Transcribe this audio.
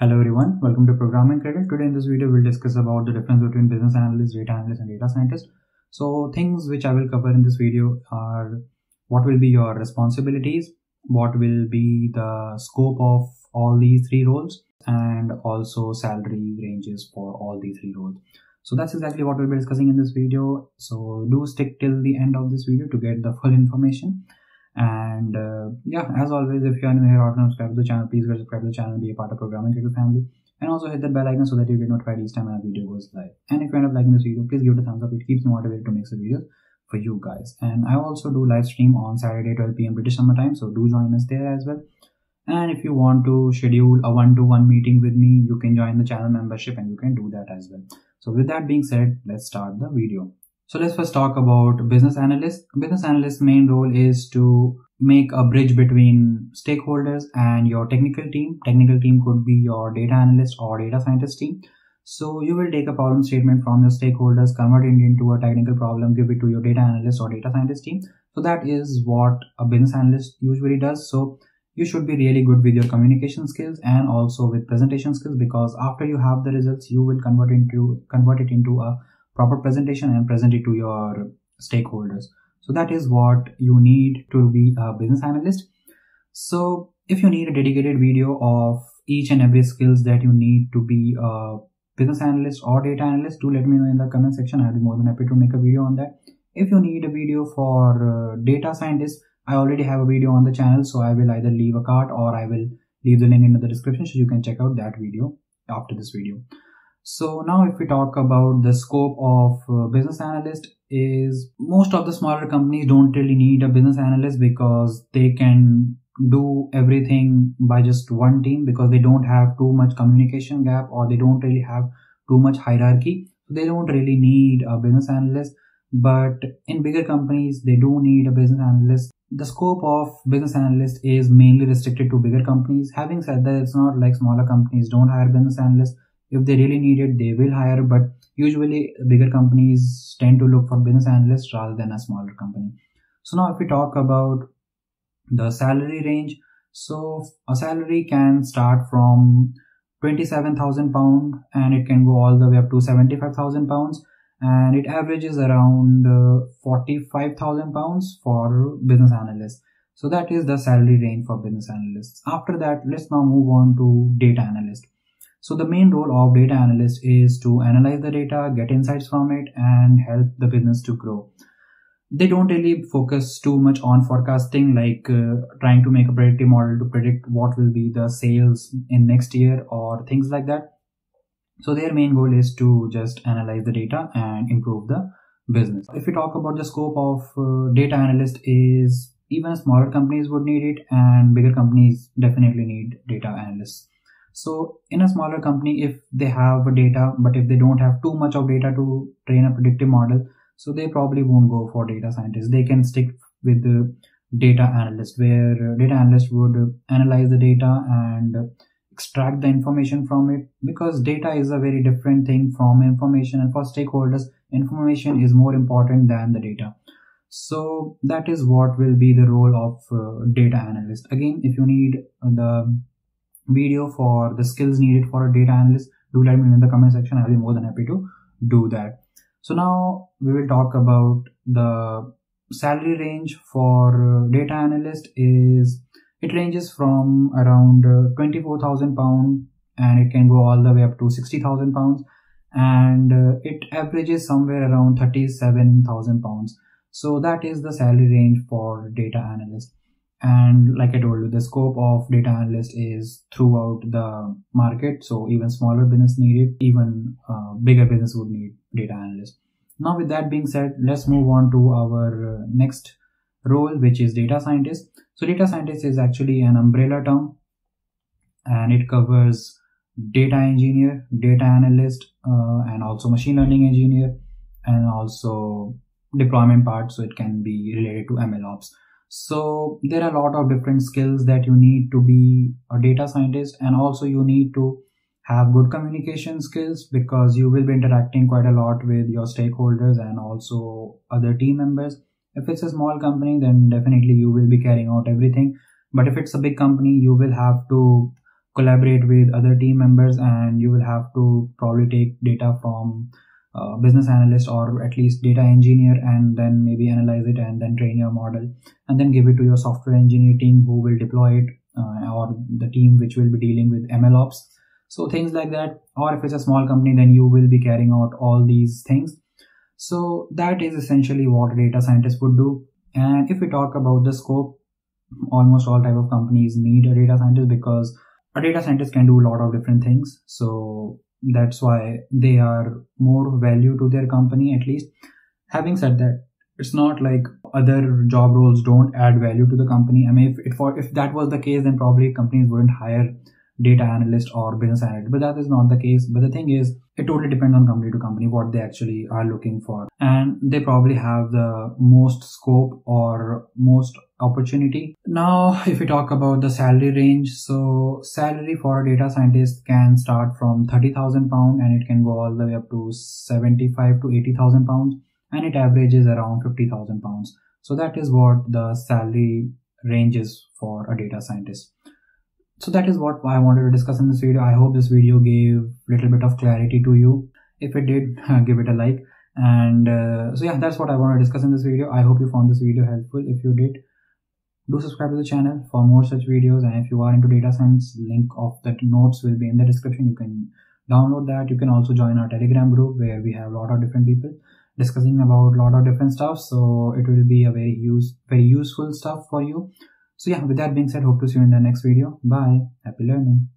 Hello everyone, welcome to Programming Cradle. Today in this video we'll discuss about the difference between business analyst, data analyst and data scientist. So things which I will cover in this video are what will be your responsibilities, what will be the scope of all these three roles and also salary ranges for all these three roles. So that's exactly what we'll be discussing in this video. So do stick till the end of this video to get the full information and uh, yeah as always if you are new here or not subscribe to the channel please go subscribe to the channel be a part of programming Cradle family. And also hit that bell icon so that you get notified each time a video goes live. And if you end up liking this video please give it a thumbs up. It keeps me motivated to make some videos for you guys. And i also do live stream on saturday 12 p.m british summer time so do join us there as well. And if you want to schedule a one-to-one meeting with me you can join the channel membership and you can do that as well. So with that being said let's start the video so let's first talk about business analyst. Business analyst main role is to make a bridge between stakeholders and your technical team. Technical team could be your data analyst or data scientist team. So you will take a problem statement from your stakeholders, convert it into a technical problem, give it to your data analyst or data scientist team. So that is what a business analyst usually does. So you should be really good with your communication skills and also with presentation skills because after you have the results, you will convert into convert it into a proper presentation and present it to your stakeholders. So that is what you need to be a business analyst. So if you need a dedicated video of each and every skills that you need to be a business analyst or data analyst do let me know in the comment section. I'll be more than happy to make a video on that. If you need a video for uh, data scientist i already have a video on the channel so i will either leave a card or i will leave the link in the description so you can check out that video after this video so now if we talk about the scope of uh, business analyst is most of the smaller companies don't really need a business analyst because they can do everything by just one team because they don't have too much communication gap or they don't really have too much hierarchy. They don't really need a business analyst. But in bigger companies, they do need a business analyst. The scope of business analyst is mainly restricted to bigger companies. Having said that, it's not like smaller companies don't hire business analysts if they really need it they will hire but usually bigger companies tend to look for business analysts rather than a smaller company. So now if we talk about the salary range so a salary can start from 27000 pound and it can go all the way up to 75000 pounds and it averages around uh, 45000 pounds for business analysts. So that is the salary range for business analysts. After that let's now move on to data analyst so the main role of data analyst is to analyze the data, get insights from it and help the business to grow. They don't really focus too much on forecasting like uh, trying to make a predictive model to predict what will be the sales in next year or things like that. So their main goal is to just analyze the data and improve the business. If we talk about the scope of uh, data analyst is even smaller companies would need it and bigger companies definitely need data analysts so in a smaller company if they have data but if they don't have too much of data to train a predictive model so they probably won't go for data scientists. They can stick with the data analyst where data analyst would analyze the data and extract the information from it because data is a very different thing from information. And for stakeholders information is more important than the data. So that is what will be the role of uh, data analyst. Again if you need the video for the skills needed for a data analyst do let me know in the comment section. I'll be more than happy to do that. So now we will talk about the salary range for uh, data analyst is it ranges from around uh, 24000 pound and it can go all the way up to 60000 pounds and uh, it averages somewhere around 37000 pounds. So that is the salary range for data analyst and like i told you the scope of data analyst is throughout the market. So even smaller business need it even uh, bigger business would need data analyst. Now with that being said let's move on to our uh, next role which is data scientist. So data scientist is actually an umbrella term and it covers data engineer data analyst uh, and also machine learning engineer and also deployment part. So it can be related to ml ops so there are a lot of different skills that you need to be a data scientist and also you need to have good communication skills because you will be interacting quite a lot with your stakeholders and also other team members. If it's a small company then definitely you will be carrying out everything. But if it's a big company you will have to collaborate with other team members and you will have to probably take data from uh, business analyst or at least data engineer and then maybe analyze it and then train your model and then give it to your software engineer team who will deploy it uh, or the team which will be dealing with ML ops. So things like that. Or if it's a small company, then you will be carrying out all these things. So that is essentially what data scientists would do. And if we talk about the scope, almost all type of companies need a data scientist because a data scientist can do a lot of different things. So that's why they are more value to their company at least. Having said that, it's not like other job roles don't add value to the company. I mean, if it, for if that was the case, then probably companies wouldn't hire data analyst or business analyst. But that is not the case. But the thing is, it totally depends on company to company what they actually are looking for, and they probably have the most scope or most opportunity. Now, if we talk about the salary range, so salary for a data scientist can start from thirty thousand pound and it can go all the way up to seventy five to eighty thousand pounds and it averages around 50,000 pounds. So that is what the salary range is for a data scientist. So that is what I wanted to discuss in this video. I hope this video gave a little bit of clarity to you. If it did, give it a like. And uh, so yeah, that's what I want to discuss in this video. I hope you found this video helpful. If you did, do subscribe to the channel for more such videos. And if you are into data science, link of the notes will be in the description. You can download that. You can also join our telegram group where we have a lot of different people discussing about a lot of different stuff so it will be a very use very useful stuff for you so yeah with that being said hope to see you in the next video bye happy learning